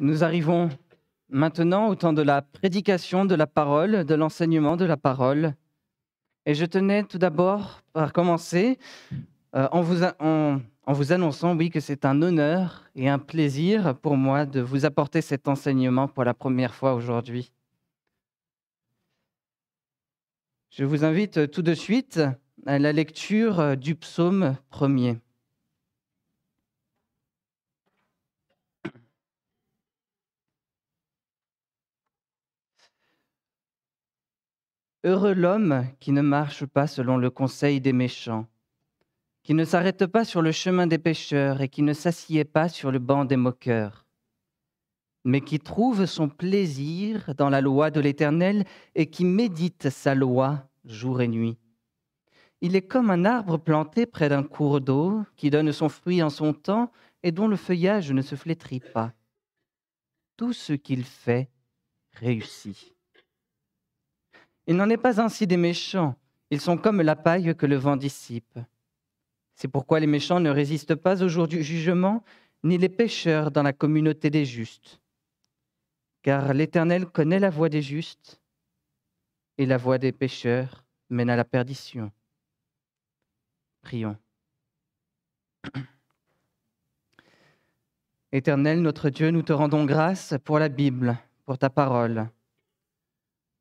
Nous arrivons maintenant au temps de la prédication de la parole, de l'enseignement de la parole. Et je tenais tout d'abord par commencer euh, en, vous, en, en vous annonçant, oui, que c'est un honneur et un plaisir pour moi de vous apporter cet enseignement pour la première fois aujourd'hui. Je vous invite tout de suite à la lecture du psaume premier. Heureux l'homme qui ne marche pas selon le conseil des méchants, qui ne s'arrête pas sur le chemin des pécheurs et qui ne s'assied pas sur le banc des moqueurs, mais qui trouve son plaisir dans la loi de l'Éternel et qui médite sa loi jour et nuit. Il est comme un arbre planté près d'un cours d'eau qui donne son fruit en son temps et dont le feuillage ne se flétrit pas. Tout ce qu'il fait réussit. Il n'en est pas ainsi des méchants. Ils sont comme la paille que le vent dissipe. C'est pourquoi les méchants ne résistent pas au jour du jugement, ni les pécheurs dans la communauté des justes. Car l'Éternel connaît la voie des justes, et la voie des pécheurs mène à la perdition. Prions. Éternel, notre Dieu, nous te rendons grâce pour la Bible, pour ta parole.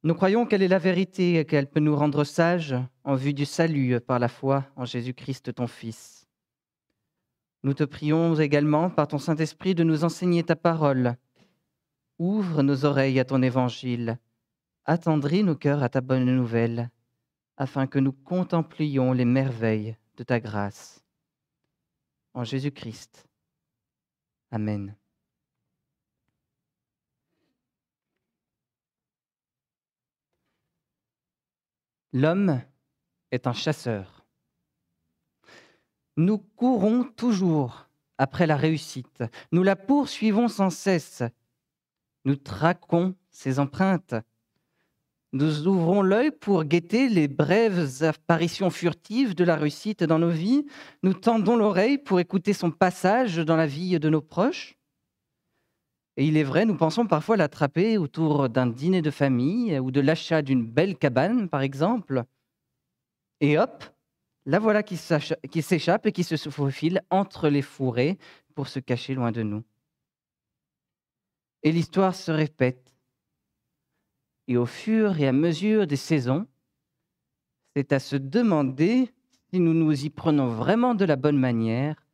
Nous croyons qu'elle est la vérité et qu'elle peut nous rendre sages en vue du salut par la foi en Jésus-Christ, ton Fils. Nous te prions également par ton Saint-Esprit de nous enseigner ta parole. Ouvre nos oreilles à ton évangile, attendris nos cœurs à ta bonne nouvelle, afin que nous contemplions les merveilles de ta grâce. En Jésus-Christ. Amen. L'homme est un chasseur. Nous courons toujours après la réussite. Nous la poursuivons sans cesse. Nous traquons ses empreintes. Nous ouvrons l'œil pour guetter les brèves apparitions furtives de la réussite dans nos vies. Nous tendons l'oreille pour écouter son passage dans la vie de nos proches. Et il est vrai, nous pensons parfois l'attraper autour d'un dîner de famille ou de l'achat d'une belle cabane, par exemple. Et hop, la voilà qui s'échappe et qui se faufile entre les fourrés pour se cacher loin de nous. Et l'histoire se répète. Et au fur et à mesure des saisons, c'est à se demander si nous nous y prenons vraiment de la bonne manière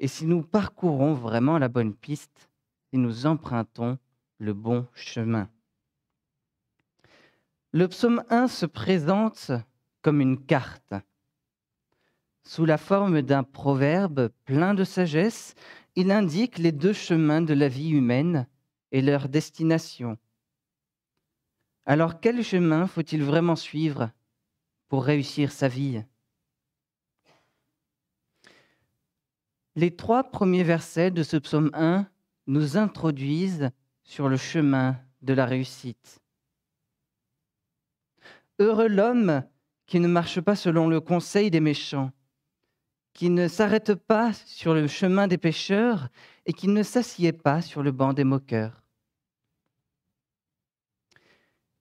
et si nous parcourons vraiment la bonne piste nous empruntons le bon chemin. Le psaume 1 se présente comme une carte, sous la forme d'un proverbe plein de sagesse. Il indique les deux chemins de la vie humaine et leur destination. Alors quel chemin faut-il vraiment suivre pour réussir sa vie? Les trois premiers versets de ce psaume 1 nous introduisent sur le chemin de la réussite. Heureux l'homme qui ne marche pas selon le conseil des méchants, qui ne s'arrête pas sur le chemin des pécheurs et qui ne s'assied pas sur le banc des moqueurs.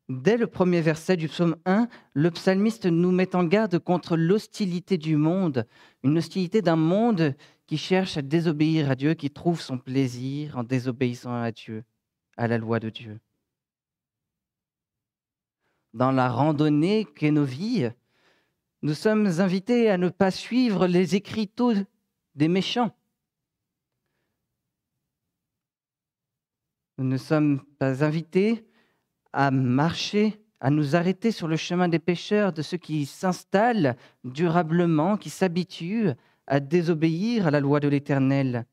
Dès le premier verset du psaume 1, le psalmiste nous met en garde contre l'hostilité du monde, une hostilité d'un monde qui cherche à désobéir à Dieu, qui trouve son plaisir en désobéissant à Dieu, à la loi de Dieu. Dans la randonnée qu'est nos vies, nous sommes invités à ne pas suivre les écriteaux des méchants. Nous ne sommes pas invités à marcher, à nous arrêter sur le chemin des pécheurs, de ceux qui s'installent durablement, qui s'habituent à désobéir à la loi de l'Éternel.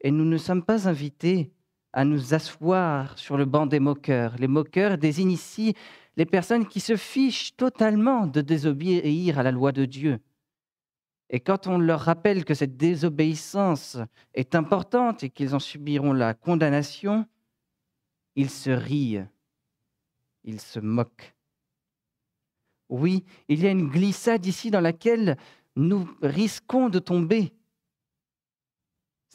Et nous ne sommes pas invités à nous asseoir sur le banc des moqueurs. Les moqueurs désignent ici les personnes qui se fichent totalement de désobéir à la loi de Dieu. Et quand on leur rappelle que cette désobéissance est importante et qu'ils en subiront la condamnation, ils se rient, ils se moquent. Oui, il y a une glissade ici dans laquelle nous risquons de tomber.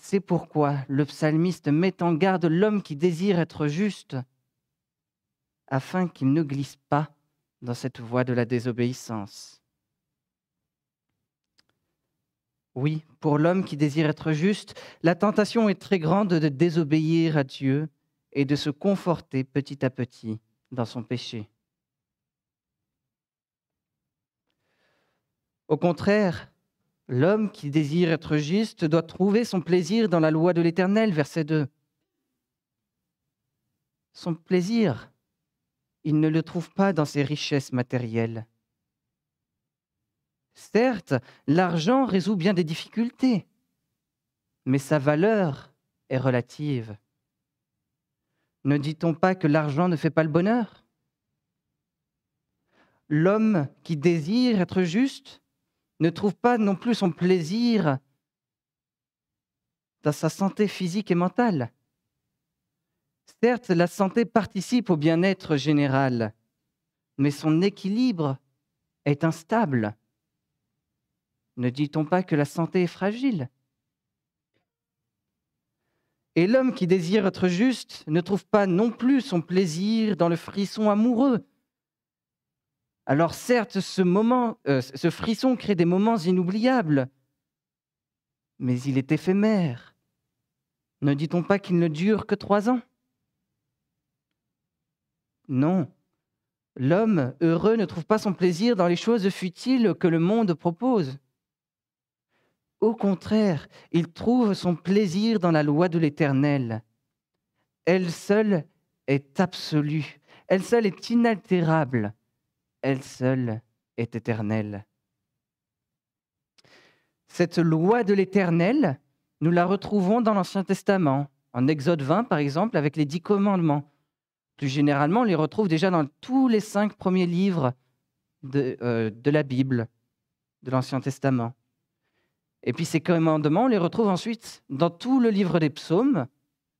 C'est pourquoi le psalmiste met en garde l'homme qui désire être juste, afin qu'il ne glisse pas dans cette voie de la désobéissance. Oui, pour l'homme qui désire être juste, la tentation est très grande de désobéir à Dieu et de se conforter petit à petit dans son péché. Au contraire, l'homme qui désire être juste doit trouver son plaisir dans la loi de l'Éternel, verset 2. Son plaisir, il ne le trouve pas dans ses richesses matérielles. Certes, l'argent résout bien des difficultés, mais sa valeur est relative. Ne dit-on pas que l'argent ne fait pas le bonheur? L'homme qui désire être juste ne trouve pas non plus son plaisir dans sa santé physique et mentale. Certes, la santé participe au bien-être général, mais son équilibre est instable. Ne dit-on pas que la santé est fragile? Et l'homme qui désire être juste ne trouve pas non plus son plaisir dans le frisson amoureux. Alors certes, ce, moment, euh, ce frisson crée des moments inoubliables, mais il est éphémère. Ne dit-on pas qu'il ne dure que trois ans? Non. L'homme heureux ne trouve pas son plaisir dans les choses futiles que le monde propose. Au contraire, il trouve son plaisir dans la loi de l'Éternel. Elle seule est absolue, elle seule est inaltérable, elle seule est éternelle. Cette loi de l'Éternel, nous la retrouvons dans l'Ancien Testament, en Exode 20 par exemple, avec les dix commandements. Plus généralement, on les retrouve déjà dans tous les cinq premiers livres de, euh, de la Bible, de l'Ancien Testament. Et puis ces commandements, on les retrouve ensuite dans tout le livre des psaumes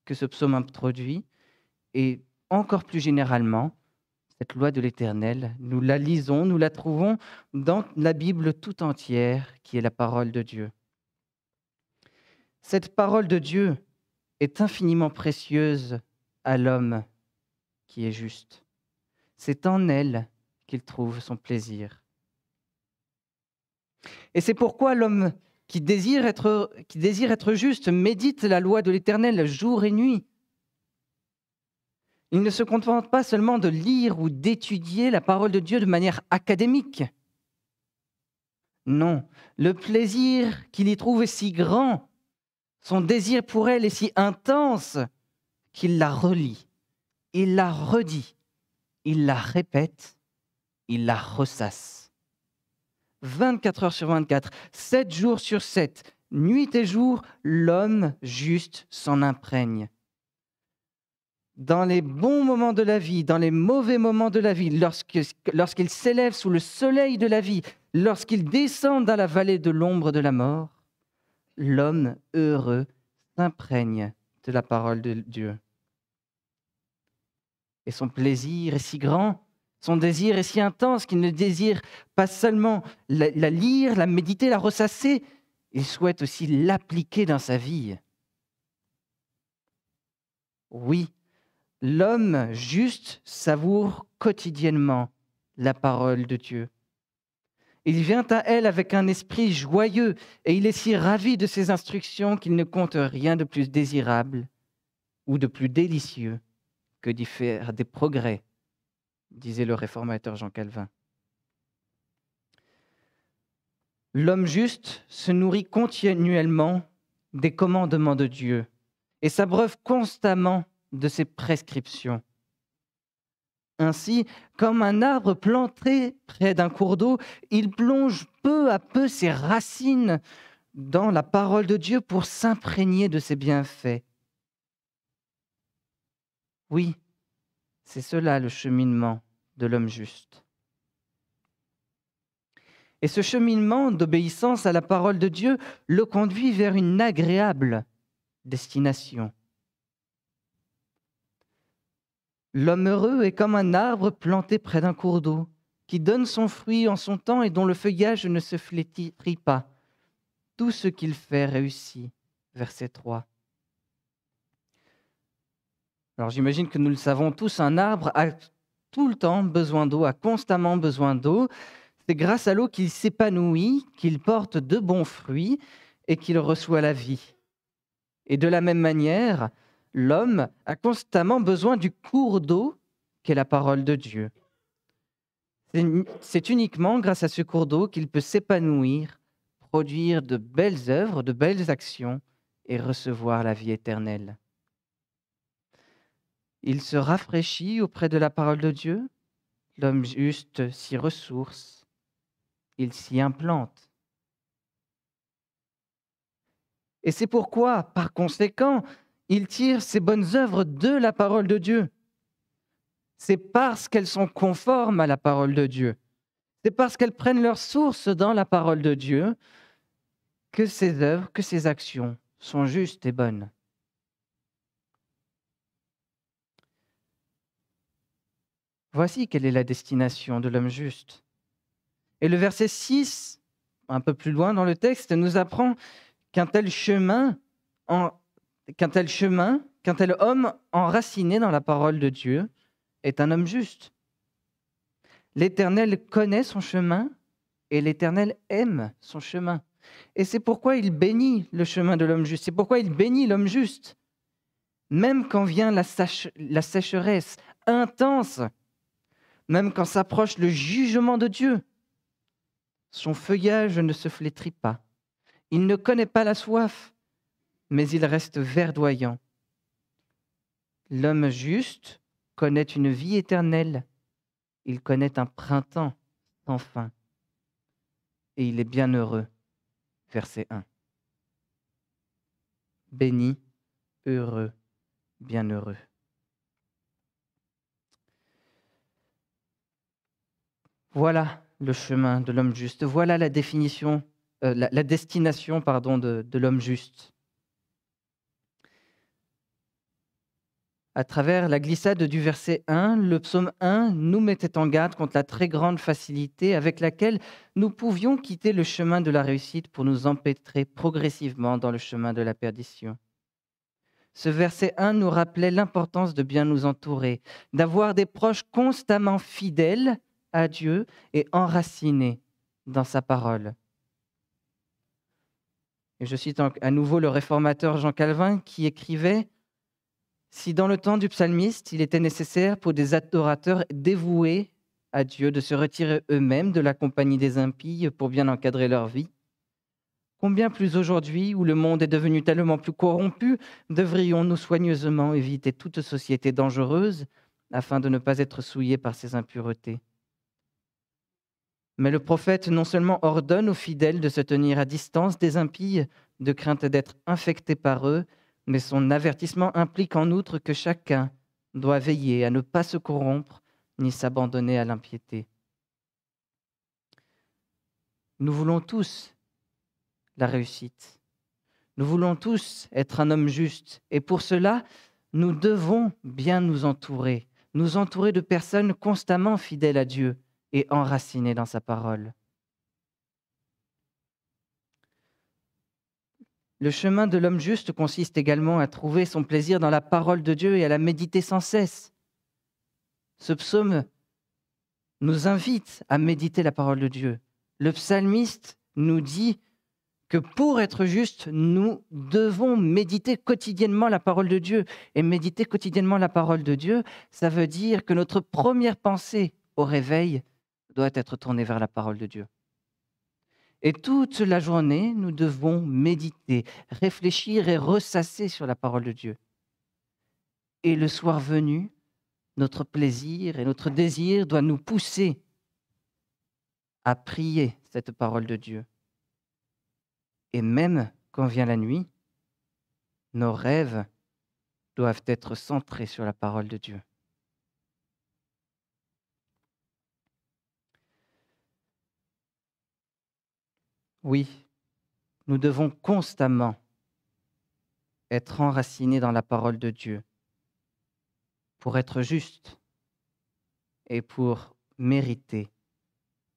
que ce psaume introduit, et encore plus généralement, cette loi de l'Éternel, nous la lisons, nous la trouvons dans la Bible tout entière, qui est la parole de Dieu. Cette parole de Dieu est infiniment précieuse à l'homme qui est juste. C'est en elle qu'il trouve son plaisir. Et c'est pourquoi l'homme qui désire être, qui désire être juste médite la loi de l'Éternel jour et nuit. Il ne se contente pas seulement de lire ou d'étudier la parole de Dieu de manière académique. Non, le plaisir qu'il y trouve est si grand, son désir pour elle est si intense qu'il la relit, il la redit, il la répète, il la ressasse. 24 heures sur 24, 7 jours sur 7, nuit et jour, l'homme juste s'en imprègne. Dans les bons moments de la vie, dans les mauvais moments de la vie, lorsqu'il s'élève sous le soleil de la vie, lorsqu'il descend dans la vallée de l'ombre de la mort, l'homme heureux s'imprègne de la parole de Dieu. Et son plaisir est si grand son désir est si intense qu'il ne désire pas seulement la, lire, la méditer, la ressasser, il souhaite aussi l'appliquer dans sa vie. Oui, l'homme juste savoure quotidiennement la parole de Dieu. Il vient à elle avec un esprit joyeux et il est si ravi de ses instructions qu'il ne compte rien de plus désirable ou de plus délicieux que d'y faire des progrès disait le réformateur Jean Calvin. L'homme juste se nourrit continuellement des commandements de Dieu et s'abreuve constamment de ses prescriptions. Ainsi, comme un arbre planté près d'un cours d'eau, il plonge peu à peu ses racines dans la parole de Dieu pour s'imprégner de ses bienfaits. Oui, c'est cela le cheminement de l'homme juste. Et ce cheminement d'obéissance à la parole de Dieu le conduit vers une agréable destination. L'homme heureux est comme un arbre planté près d'un cours d'eau, qui donne son fruit en son temps et dont le feuillage ne se flétrit pas. Tout ce qu'il fait réussit. verset 3. Alors j'imagine que nous le savons tous, un arbre a tout le temps besoin d'eau, a constamment besoin d'eau. C'est grâce à l'eau qu'il s'épanouit, qu'il porte de bons fruits et qu'il reçoit la vie. Et de la même manière, l'homme a constamment besoin du cours d'eau qu'est la parole de Dieu. C'est uniquement grâce à ce cours d'eau qu'il peut s'épanouir, produire de belles œuvres, de belles actions et recevoir la vie éternelle. Il se rafraîchit auprès de la parole de Dieu, l'homme juste s'y ressource, il s'y implante. Et c'est pourquoi, par conséquent, il tire ses bonnes œuvres de la parole de Dieu. C'est parce qu'elles sont conformes à la parole de Dieu. C'est parce qu'elles prennent leur source dans la parole de Dieu que ces œuvres, que ces actions sont justes et bonnes. Voici quelle est la destination de l'homme juste. Et le verset 6, un peu plus loin dans le texte, nous apprend qu'un tel chemin, qu'un tel chemin, qu'un tel homme enraciné dans la parole de Dieu est un homme juste. L'Éternel connaît son chemin et l'Éternel aime son chemin. Et c'est pourquoi il bénit le chemin de l'homme juste. C'est pourquoi il bénit l'homme juste. Même quand vient la, la sécheresse intense, même quand s'approche le jugement de Dieu, son feuillage ne se flétrit pas. Il ne connaît pas la soif, mais il reste verdoyant. L'homme juste connaît une vie éternelle. Il connaît un printemps sans fin. Et il est bien heureux. Verset 1. Béni, heureux, bienheureux. Voilà le chemin de l'homme juste. Voilà la définition euh, la, destination pardon, de, l'homme juste. À travers la glissade du verset 1, le psaume 1 nous mettait en garde contre la très grande facilité avec laquelle nous pouvions quitter le chemin de la réussite pour nous empêtrer progressivement dans le chemin de la perdition. Ce verset 1 nous rappelait l'importance de bien nous entourer, d'avoir des proches constamment fidèles à Dieu et enracinés dans sa parole. Et je cite à nouveau le réformateur Jean Calvin qui écrivait Si dans le temps du psalmiste, il était nécessaire pour des adorateurs dévoués à Dieu de se retirer eux-mêmes de la compagnie des impies pour bien encadrer leur vie, combien plus aujourd'hui, où le monde est devenu tellement plus corrompu, devrions-nous soigneusement éviter toute société dangereuse afin de ne pas être souillés par ces impuretés? Mais le prophète non seulement ordonne aux fidèles de se tenir à distance des impies, de crainte d'être infectés par eux, mais son avertissement implique en outre que chacun doit veiller à ne pas se corrompre ni s'abandonner à l'impiété. Nous voulons tous la réussite. Nous voulons tous être un homme juste. Et pour cela, nous devons bien nous entourer, nous entourer de personnes constamment fidèles à Dieu, et enraciné dans sa parole. Le chemin de l'homme juste consiste également à trouver son plaisir dans la parole de Dieu et à la méditer sans cesse. Ce psaume nous invite à méditer la parole de Dieu. Le psalmiste nous dit que pour être juste, nous devons méditer quotidiennement la parole de Dieu. Et méditer quotidiennement la parole de Dieu, ça veut dire que notre première pensée au réveil, doit être tourné vers la parole de Dieu. Et toute la journée, nous devons méditer, réfléchir et ressasser sur la parole de Dieu. Et le soir venu, notre plaisir et notre désir doivent nous pousser à prier cette parole de Dieu. Et même quand vient la nuit, nos rêves doivent être centrés sur la parole de Dieu. Oui, nous devons constamment être enracinés dans la parole de Dieu pour être justes et pour mériter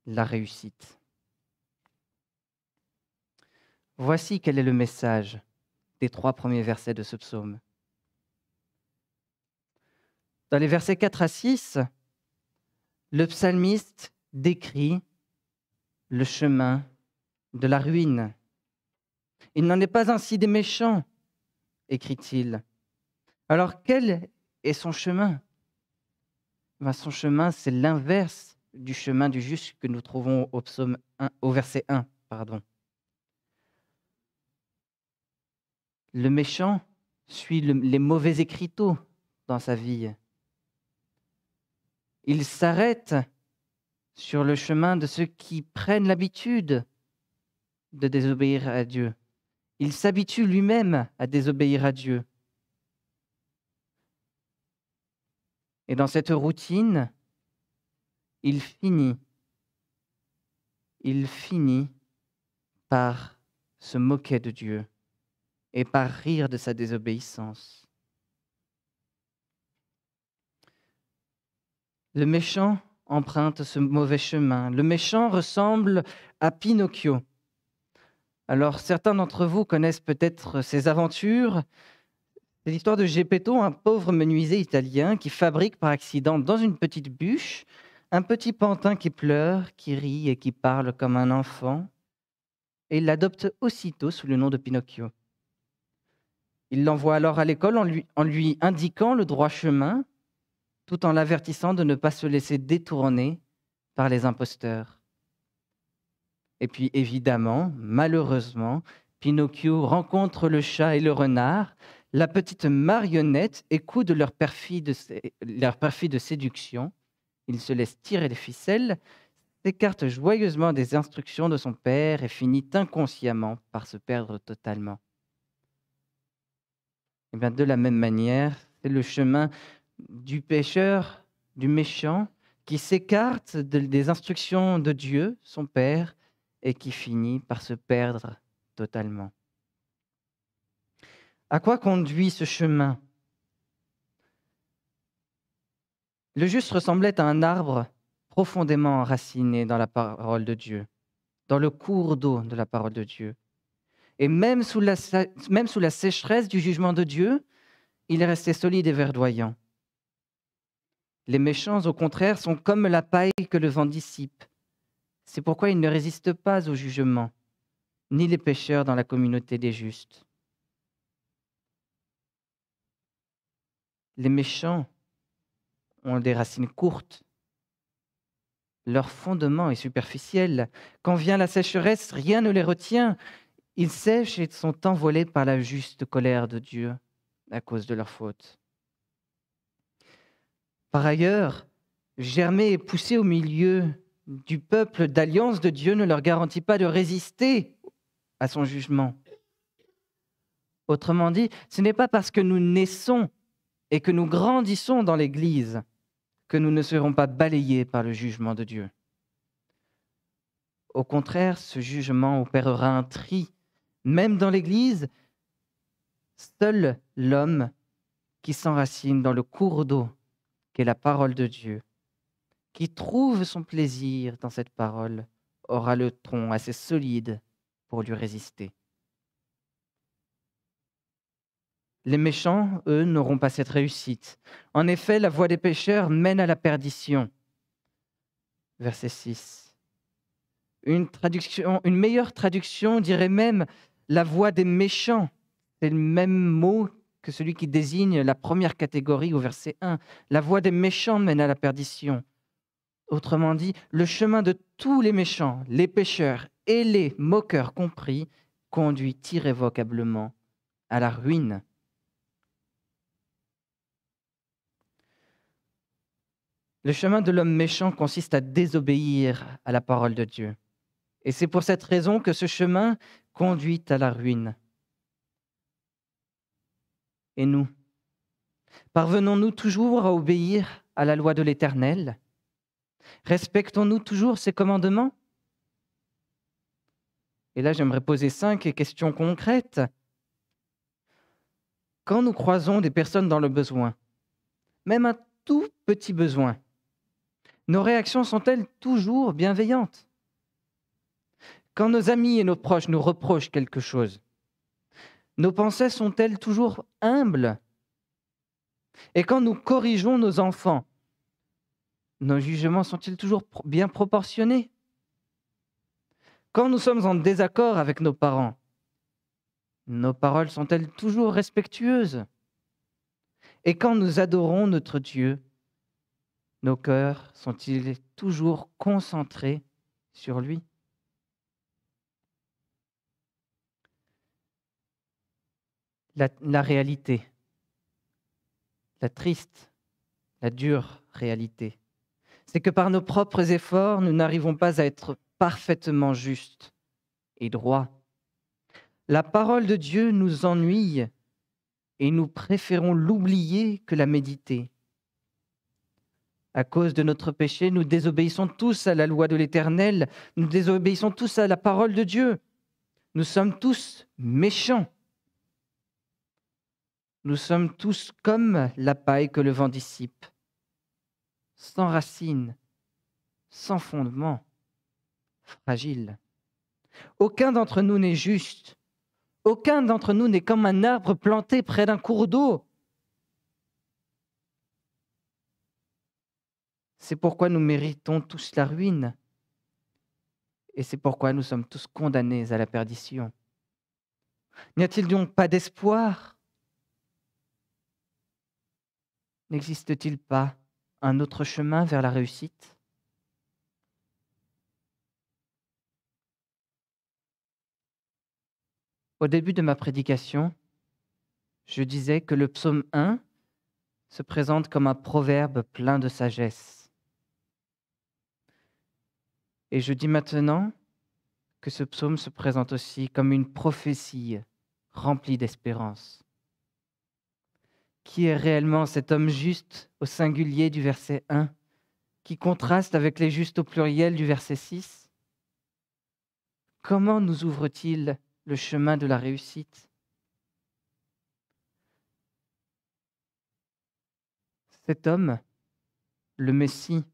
la réussite. Voici quel est le message des trois premiers versets de ce psaume. Dans les versets 4 à 6, le psalmiste décrit le chemin de la ruine. Il n'en est pas ainsi des méchants, écrit-il. Alors quel est son chemin? Ben, Son chemin, c'est l'inverse du chemin du juste que nous trouvons au, psaume au verset 1. Pardon. Le méchant suit les mauvais écriteaux dans sa vie. Il s'arrête sur le chemin de ceux qui prennent l'habitude de désobéir à Dieu. Il s'habitue lui-même à désobéir à Dieu. Et dans cette routine, il finit, il finit par se moquer de Dieu et par rire de sa désobéissance. Le méchant emprunte ce mauvais chemin. Le méchant ressemble à Pinocchio. Alors certains d'entre vous connaissent peut-être ses aventures. C'est l'histoire de Geppetto, un pauvre menuisier italien qui fabrique par accident dans une petite bûche un petit pantin qui pleure, qui rit et qui parle comme un enfant. Et il l'adopte aussitôt sous le nom de Pinocchio. Il l'envoie alors à l'école en lui, en lui indiquant le droit chemin, tout en l'avertissant de ne pas se laisser détourner par les imposteurs. Et puis évidemment, malheureusement, Pinocchio rencontre le chat et le renard, la petite marionnette écoute leur perfide, leur perfide séduction. Il se laisse tirer les ficelles, s'écarte joyeusement des instructions de son père et finit inconsciemment par se perdre totalement. Et eh bien, de la même manière, c'est le chemin du pécheur, du méchant, qui s'écarte des instructions de Dieu, son Père, et qui finit par se perdre totalement. À quoi conduit ce chemin? Le juste ressemblait à un arbre profondément enraciné dans la parole de Dieu, dans le cours d'eau de la parole de Dieu. Et même sous, la, même sous la sécheresse du jugement de Dieu, il est resté solide et verdoyant. Les méchants, au contraire, sont comme la paille que le vent dissipe. C'est pourquoi ils ne résistent pas au jugement, ni les pécheurs dans la communauté des justes. Les méchants ont des racines courtes. Leur fondement est superficiel. Quand vient la sécheresse, rien ne les retient. Ils sèchent et sont envolés par la juste colère de Dieu à cause de leur faute. Par ailleurs, germer et pousser au milieu du peuple d'alliance de Dieu ne leur garantit pas de résister à son jugement. Autrement dit, ce n'est pas parce que nous naissons et que nous grandissons dans l'Église que nous ne serons pas balayés par le jugement de Dieu. Au contraire, ce jugement opérera un tri même dans l'Église, seul l'homme qui s'enracine dans le cours d'eau qu'est la parole de Dieu, qui trouve son plaisir dans cette parole, aura le tronc assez solide pour lui résister. Les méchants, eux, n'auront pas cette réussite. En effet, la voie des pécheurs mène à la perdition. Verset 6. Une, traduction, une meilleure traduction dirait même la voix des méchants. C'est le même mot que celui qui désigne la première catégorie au verset 1. La voix des méchants mène à la perdition. Autrement dit, le chemin de tous les méchants, les pécheurs et les moqueurs compris, conduit irrévocablement à la ruine. Le chemin de l'homme méchant consiste à désobéir à la parole de Dieu. Et c'est pour cette raison que ce chemin conduit à la ruine. Et nous Parvenons-nous toujours à obéir à la loi de l'Éternel? Respectons-nous toujours ses commandements? Et là, j'aimerais poser cinq questions concrètes. Quand nous croisons des personnes dans le besoin, même un tout petit besoin, nos réactions sont-elles toujours bienveillantes? Quand nos amis et nos proches nous reprochent quelque chose, Nos pensées sont-elles toujours humbles? Et quand nous corrigeons nos enfants, nos jugements sont-ils toujours bien proportionnés? Quand nous sommes en désaccord avec nos parents, nos paroles sont-elles toujours respectueuses? Et quand nous adorons notre Dieu, nos cœurs sont-ils toujours concentrés sur lui? La, réalité, la triste, la dure réalité, c'est que par nos propres efforts, nous n'arrivons pas à être parfaitement justes et droits. La parole de Dieu nous ennuie et nous préférons l'oublier que la méditer. À cause de notre péché, nous désobéissons tous à la loi de l'Éternel, nous désobéissons tous à la parole de Dieu. Nous sommes tous méchants. Nous sommes tous comme la paille que le vent dissipe, sans racines, sans fondement, fragile. Aucun d'entre nous n'est juste. Aucun d'entre nous n'est comme un arbre planté près d'un cours d'eau. C'est pourquoi nous méritons tous la ruine. Et c'est pourquoi nous sommes tous condamnés à la perdition. N'y a-t-il donc pas d'espoir? N'existe-t-il pas un autre chemin vers la réussite? Au début de ma prédication, je disais que le psaume 1 se présente comme un proverbe plein de sagesse. Et je dis maintenant que ce psaume se présente aussi comme une prophétie remplie d'espérance. Qui est réellement cet homme juste au singulier du verset 1, qui contraste avec les justes au pluriel du verset 6 Comment nous ouvre-t-il le chemin de la réussite? Cet homme, le Messie,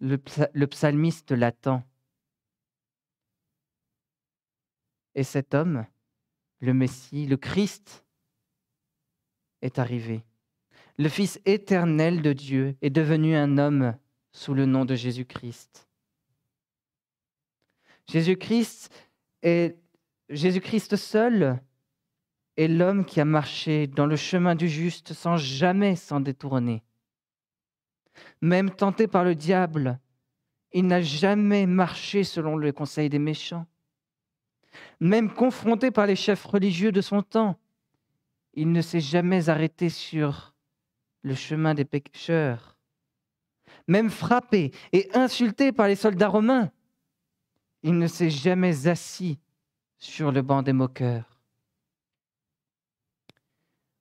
le, psalmiste l'attend. Et cet homme, le Messie, le Christ, est arrivé. Le Fils éternel de Dieu est devenu un homme sous le nom de Jésus-Christ. Jésus-Christ est Jésus-Christ seul est l'homme qui a marché dans le chemin du juste sans jamais s'en détourner. Même tenté par le diable, il n'a jamais marché selon le conseil des méchants. Même confronté par les chefs religieux de son temps, il ne s'est jamais arrêté sur le chemin des pécheurs. Même frappé et insulté par les soldats romains, il ne s'est jamais assis sur le banc des moqueurs.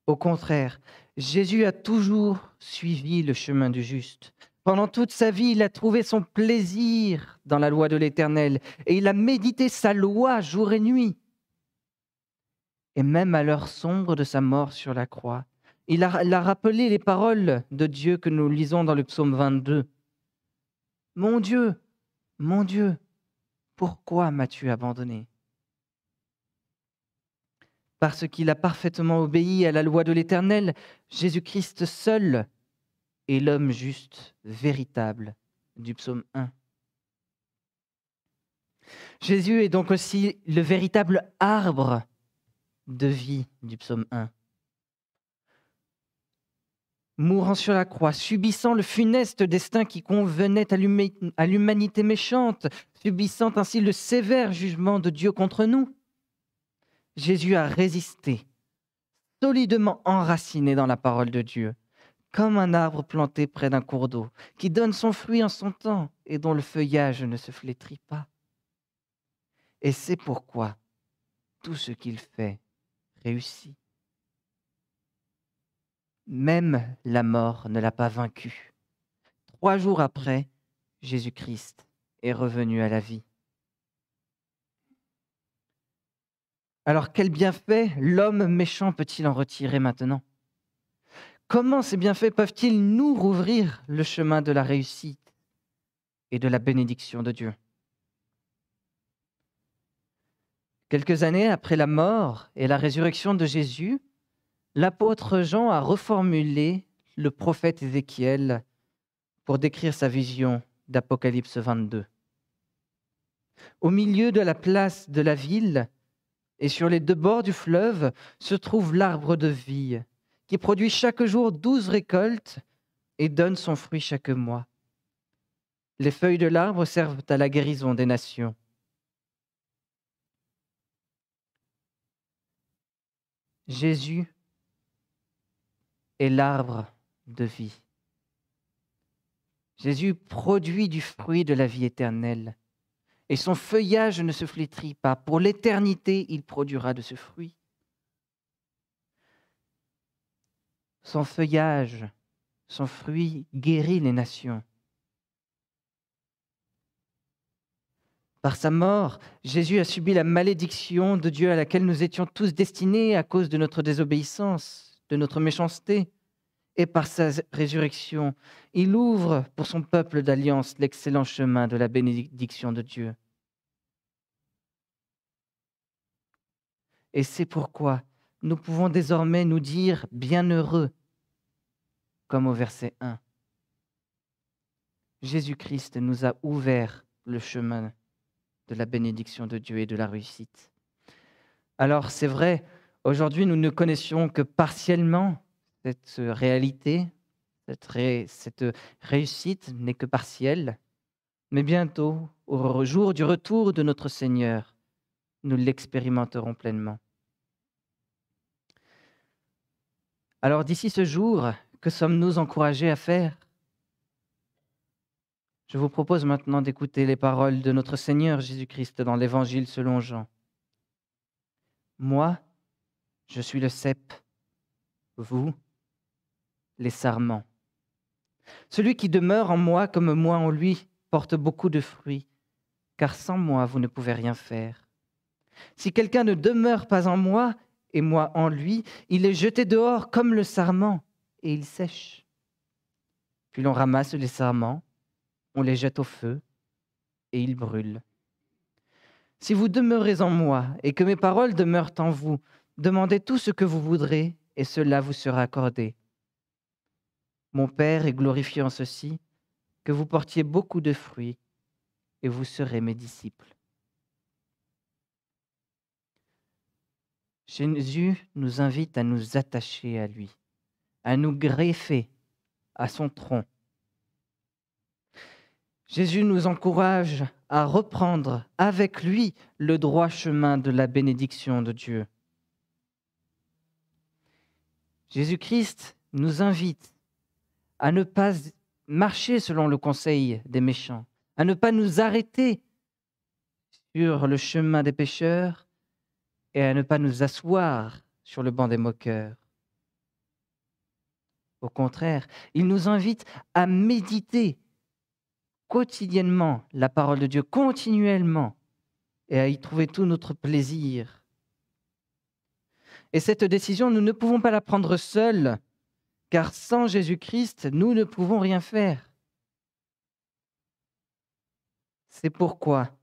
Au contraire, Jésus a toujours suivi le chemin du juste. Pendant toute sa vie, il a trouvé son plaisir dans la loi de l'Éternel et il a médité sa loi jour et nuit. Et même à l'heure sombre de sa mort sur la croix, il a, rappelé les paroles de Dieu que nous lisons dans le psaume 22. Mon Dieu, mon Dieu, pourquoi m'as-tu abandonné? Parce qu'il a parfaitement obéi à la loi de l'Éternel, Jésus-Christ seul est l'homme juste, véritable du psaume 1. Jésus est donc aussi le véritable arbre de vie du psaume 1. Mourant sur la croix, subissant le funeste destin qui convenait à l'humanité méchante, subissant ainsi le sévère jugement de Dieu contre nous, Jésus a résisté, solidement enraciné dans la parole de Dieu, comme un arbre planté près d'un cours d'eau, qui donne son fruit en son temps et dont le feuillage ne se flétrit pas. Et c'est pourquoi tout ce qu'il fait réussit. Même la mort ne l'a pas vaincu. Trois jours après, Jésus-Christ est revenu à la vie. Alors quel bienfait l'homme méchant peut-il en retirer maintenant? Comment ces bienfaits peuvent-ils nous rouvrir le chemin de la réussite et de la bénédiction de Dieu? Quelques années après la mort et la résurrection de Jésus, l'apôtre Jean a reformulé le prophète Ézéchiel pour décrire sa vision d'Apocalypse 22. Au milieu de la place de la ville et sur les deux bords du fleuve se trouve l'arbre de vie, qui produit chaque jour douze récoltes et donne son fruit chaque mois. Les feuilles de l'arbre servent à la guérison des nations. Jésus est l'arbre de vie. Jésus produit du fruit de la vie éternelle et son feuillage ne se flétrit pas. Pour l'éternité, il produira de ce fruit. Son feuillage, son fruit guérit les nations. Par sa mort, Jésus a subi la malédiction de Dieu à laquelle nous étions tous destinés à cause de notre désobéissance, de notre méchanceté. Et par sa résurrection, il ouvre pour son peuple d'alliance l'excellent chemin de la bénédiction de Dieu. Et c'est pourquoi nous pouvons désormais nous dire bienheureux, comme au verset 1. Jésus-Christ nous a ouvert le chemin de la bénédiction de Dieu et de la réussite. Alors c'est vrai, aujourd'hui nous ne connaissions que partiellement cette réalité, cette, cette réussite n'est que partielle, mais bientôt, au jour du retour de notre Seigneur, nous l'expérimenterons pleinement. Alors d'ici ce jour, que sommes-nous encouragés à faire? Je vous propose maintenant d'écouter les paroles de notre Seigneur Jésus-Christ dans l'Évangile selon Jean. Moi, je suis le cep, vous, les sarments. Celui qui demeure en moi comme moi en lui porte beaucoup de fruits, car sans moi vous ne pouvez rien faire. Si quelqu'un ne demeure pas en moi et moi en lui, il est jeté dehors comme le sarment et il sèche. Puis l'on ramasse les sarments on les jette au feu, et ils brûlent. Si vous demeurez en moi, et que mes paroles demeurent en vous, demandez tout ce que vous voudrez, et cela vous sera accordé. Mon Père est glorifié en ceci, que vous portiez beaucoup de fruits, et vous serez mes disciples. Jésus nous invite à nous attacher à lui, à nous greffer à son tronc, Jésus nous encourage à reprendre avec lui le droit chemin de la bénédiction de Dieu. Jésus-Christ nous invite à ne pas marcher selon le conseil des méchants, à ne pas nous arrêter sur le chemin des pécheurs et à ne pas nous asseoir sur le banc des moqueurs. Au contraire, il nous invite à méditer quotidiennement la parole de Dieu, continuellement, et à y trouver tout notre plaisir. Et cette décision, nous ne pouvons pas la prendre seuls, car sans Jésus-Christ, nous ne pouvons rien faire. C'est pourquoi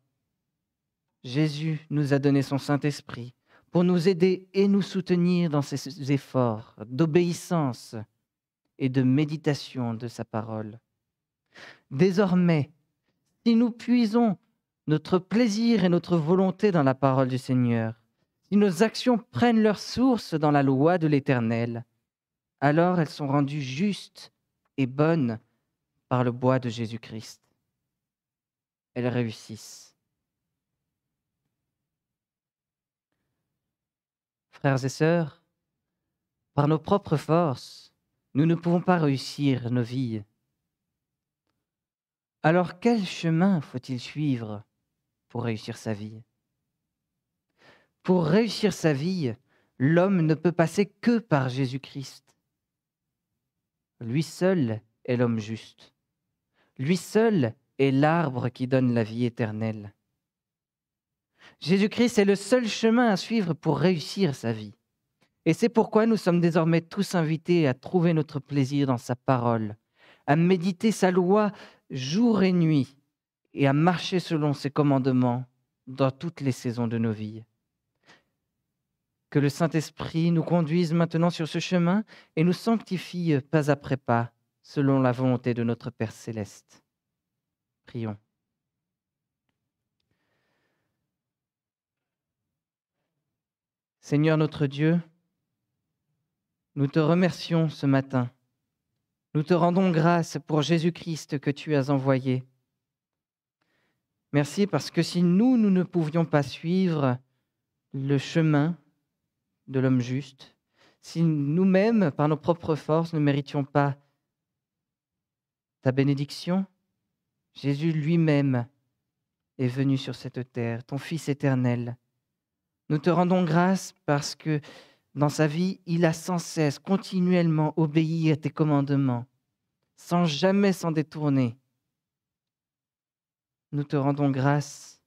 Jésus nous a donné son Saint-Esprit pour nous aider et nous soutenir dans ces efforts d'obéissance et de méditation de sa parole. Désormais, si nous puisons notre plaisir et notre volonté dans la parole du Seigneur, si nos actions prennent leur source dans la loi de l'Éternel, alors elles sont rendues justes et bonnes par le bois de Jésus-Christ. Elles réussissent. Frères et sœurs, par nos propres forces, nous ne pouvons pas réussir nos vies. Alors quel chemin faut-il suivre pour réussir sa vie? Pour réussir sa vie, l'homme ne peut passer que par Jésus-Christ. Lui seul est l'homme juste. Lui seul est l'arbre qui donne la vie éternelle. Jésus-Christ est le seul chemin à suivre pour réussir sa vie. Et c'est pourquoi nous sommes désormais tous invités à trouver notre plaisir dans sa parole, à méditer sa loi jour et nuit et à marcher selon ses commandements dans toutes les saisons de nos vies. Que le Saint-Esprit nous conduise maintenant sur ce chemin et nous sanctifie pas après pas, selon la volonté de notre Père céleste. Prions. Seigneur notre Dieu, nous te remercions ce matin. Nous te rendons grâce pour Jésus-Christ que tu as envoyé. Merci parce que si nous, nous ne pouvions pas suivre le chemin de l'homme juste, si nous-mêmes, par nos propres forces, ne méritions pas ta bénédiction, Jésus lui-même est venu sur cette terre, ton Fils éternel. Nous te rendons grâce parce que dans sa vie, il a sans cesse, continuellement obéi à tes commandements, sans jamais s'en détourner. Nous te rendons grâce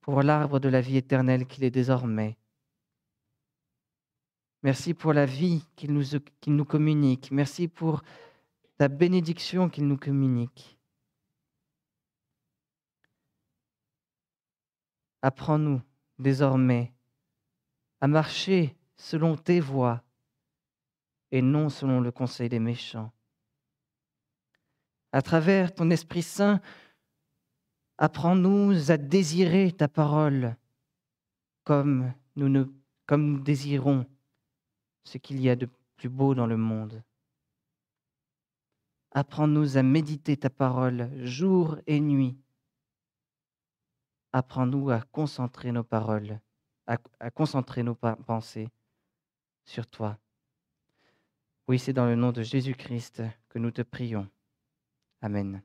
pour l'arbre de la vie éternelle qu'il est désormais. Merci pour la vie qu'il nous, communique. Merci pour ta bénédiction qu'il nous communique. Apprends-nous désormais à marcher selon tes voies et non selon le conseil des méchants. À travers ton Esprit Saint, apprends-nous à désirer ta parole comme nous, désirons ce qu'il y a de plus beau dans le monde. Apprends-nous à méditer ta parole jour et nuit. Apprends-nous à concentrer nos paroles à, concentrer nos pensées sur toi. Oui, c'est dans le nom de Jésus-Christ que nous te prions. Amen.